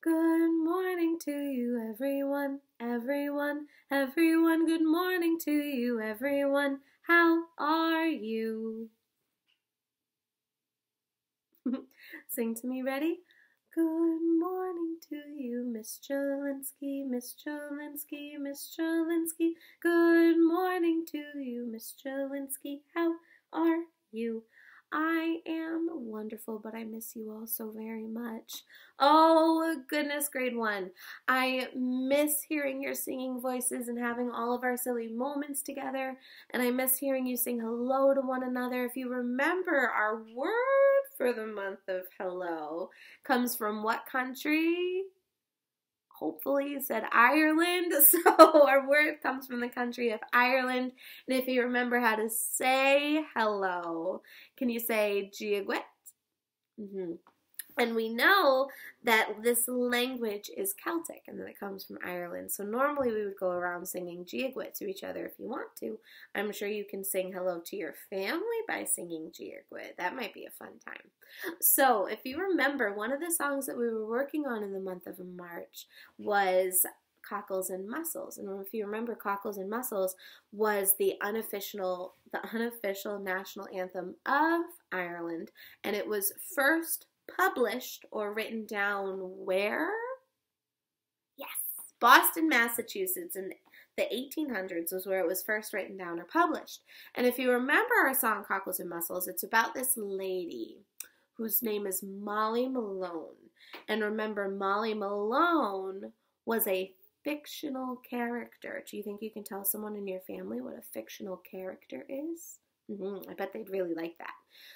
Good morning to you, everyone, everyone, everyone. Good morning to you, everyone. How are you? Sing to me, ready? Good morning to you, Miss Jelinsky, Miss Jelinsky, Miss Jelinsky. Good morning to you, Miss Jelinsky. How are you? I am wonderful, but I miss you all so very much. Oh, goodness, grade one. I miss hearing your singing voices and having all of our silly moments together. And I miss hearing you sing hello to one another. If you remember, our word for the month of hello comes from what country? Hopefully said Ireland. So our word comes from the country of Ireland. And if you remember how to say hello, can you say Dia duit? Mm-hmm. And we know that this language is Celtic and that it comes from Ireland. So normally we would go around singing Dia duit to each other if you want to. I'm sure you can sing hello to your family by singing Dia duit. That might be a fun time. So if you remember, one of the songs that we were working on in the month of March was cockles and mussels. And if you remember, cockles and mussels was the unofficial the unofficial national anthem of Ireland, and it was first published or written down where? Yes, Boston, Massachusetts in the 1800s was where it was first written down or published. And if you remember our song Cockles and Mussels, it's about this lady whose name is Molly Malone. And remember, Molly Malone was a fictional character. Do you think you can tell someone in your family what a fictional character is? Mm-hmm. I bet they'd really like that.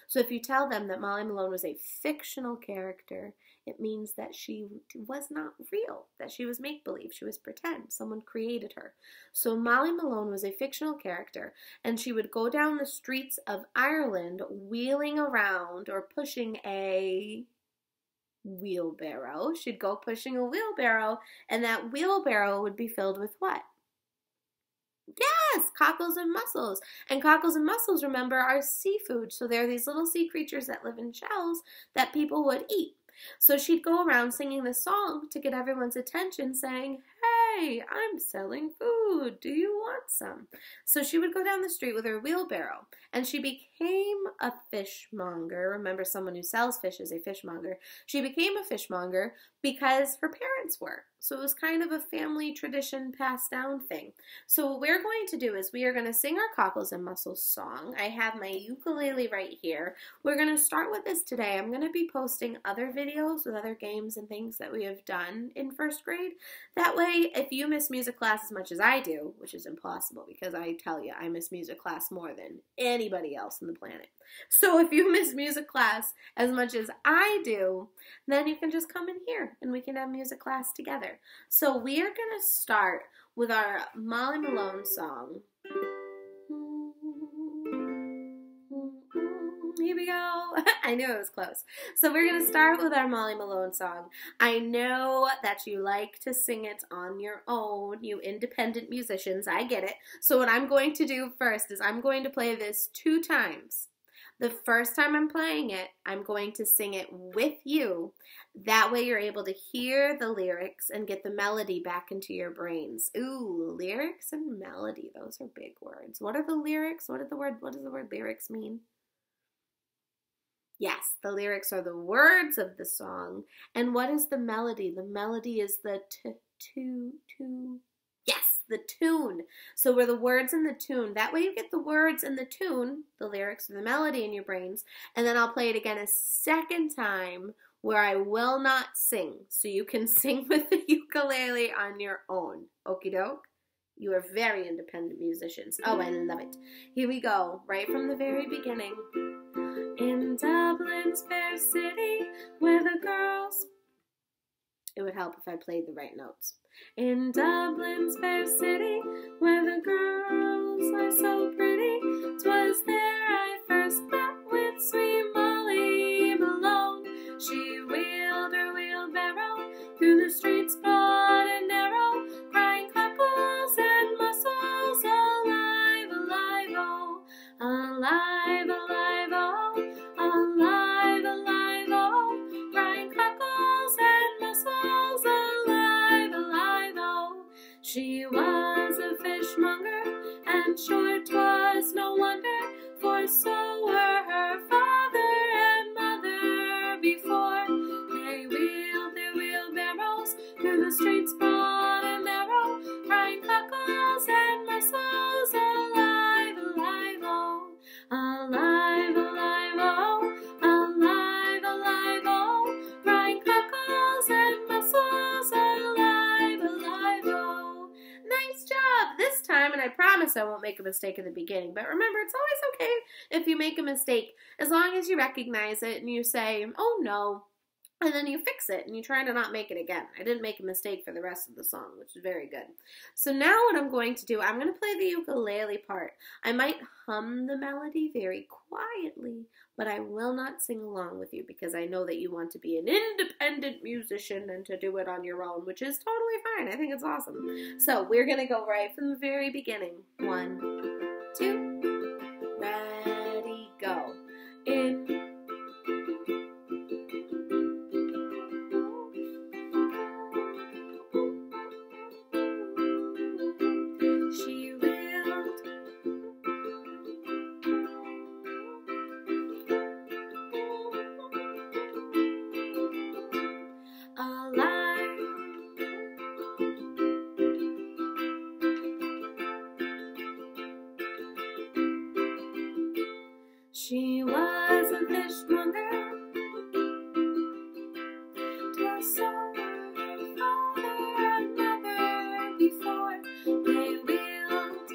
So if you tell them that Molly Malone was a fictional character, it means that she was not real, that she was make believe, she was pretend. Someone created her. So Molly Malone was a fictional character, and she would go down the streets of Ireland wheeling around or pushing a wheelbarrow. She'd go pushing a wheelbarrow, and that wheelbarrow would be filled with what? Yes, cockles and mussels. And cockles and mussels, remember, are seafood. So they're these little sea creatures that live in shells that people would eat. So she'd go around singing this song to get everyone's attention, saying, Hey, I'm selling food. Do you want some? So she would go down the street with her wheelbarrow and she became a fishmonger. Remember, someone who sells fish is a fishmonger. She became a fishmonger because her parents were. So it was kind of a family tradition passed down thing. So what we're going to do is we are going to sing our cockles and mussels song. I have my ukulele right here. We're going to start with this today. I'm going to be posting other videos with other games and things that we have done in first grade. That way, if you miss music class as much as I do, which is impossible because I tell you, I miss music class more than anybody else on the planet. So if you miss music class as much as I do, then you can just come in here and we can have music class together. So we are going to start with our Molly Malone song. Here we go. I knew it was close. So we're going to start with our Molly Malone song. I know that you like to sing it on your own, you independent musicians. I get it. So what I'm going to do first is I'm going to play this two times. The first time I'm playing it, I'm going to sing it with you. That way you're able to hear the lyrics and get the melody back into your brains. Ooh, lyrics and melody, those are big words. What are the lyrics? What, are the word, what does the word lyrics mean? Yes, the lyrics are the words of the song. And what is the melody? The melody is the t, to, to, the tune. So we're the words and the tune. That way you get the words and the tune, the lyrics and the melody in your brains, and then I'll play it again a second time where I will not sing. So you can sing with the ukulele on your own. Okie doke? You are very independent musicians. Oh, I love it. Here we go, right from the very beginning. In Dublin's fair city, where the girls it would help if I played the right notes. In Dublin's fair city, where the girls are so pretty, 'twas there She was a fishmonger, and sure 'twas no wonder. Promise I won't make a mistake in the beginning. But remember, it's always okay if you make a mistake, as long as you recognize it and you say, oh no, and then you fix it and you try to not make it again. I didn't make a mistake for the rest of the song, which is very good. So now what I'm going to do, I'm going to play the ukulele part. I might hum the melody very quietly, but I will not sing along with you because I know that you want to be an independent musician and to do it on your own, which is totally fine. I think it's awesome. So we're going to go right from the very beginning. One, two, She was a fishmonger to serve her father and mother before they wheeled.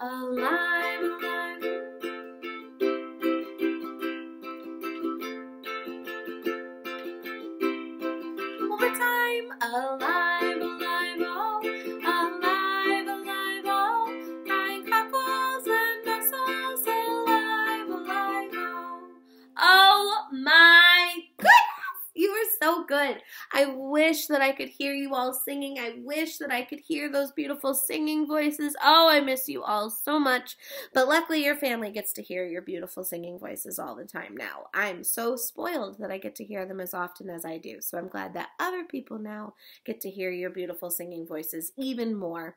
Alive, alive. One more time. Alive, good. I wish that I could hear you all singing. I wish that I could hear those beautiful singing voices. Oh, I miss you all so much. But luckily, your family gets to hear your beautiful singing voices all the time now. I'm so spoiled that I get to hear them as often as I do. So I'm glad that other people now get to hear your beautiful singing voices even more.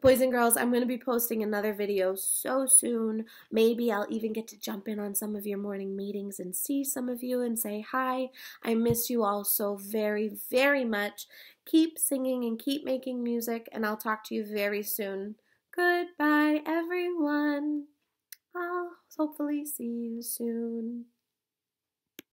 Boys and girls, I'm going to be posting another video so soon. Maybe I'll even get to jump in on some of your morning meetings and see some of you and say hi. I miss you all very, very much. Keep singing and keep making music, and I'll talk to you very soon. Goodbye, everyone. I'll hopefully see you soon.